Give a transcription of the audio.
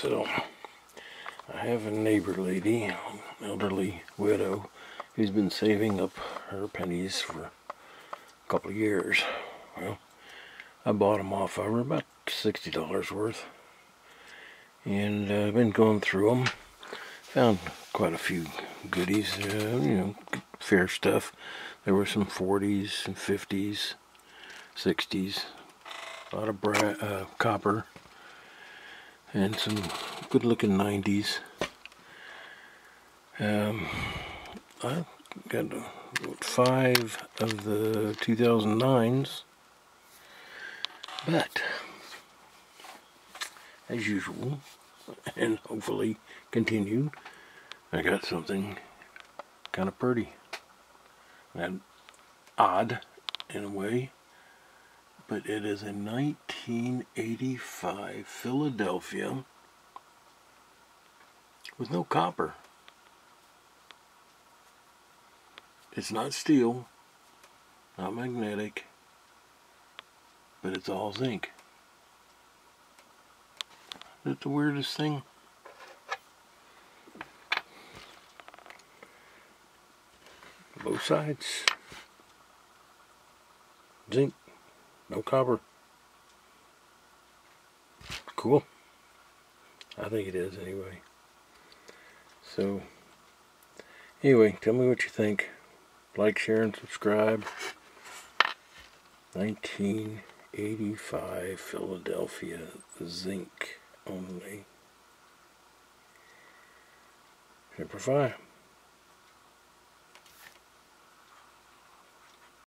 So, I have a neighbor lady, elderly widow, who's been saving up her pennies for a couple of years. Well, I bought them off of her about $60 worth. And uh, I've been going through them. Found quite a few goodies, uh, you know, fair stuff. There were some 40s and 50s, 60s, a lot of uh, copper, and some good looking 90s. Um, I got five of the 2009s, but as usual, and hopefully continue, I got something kind of pretty and odd in a way but it is a 1985 Philadelphia with no copper. It's not steel, not magnetic, but it's all zinc. Is that the weirdest thing? Both sides. Zinc. No copper. Cool. I think it is anyway. So, anyway, tell me what you think. Like, share, and subscribe. 1985 Philadelphia zinc only. Semper Fi.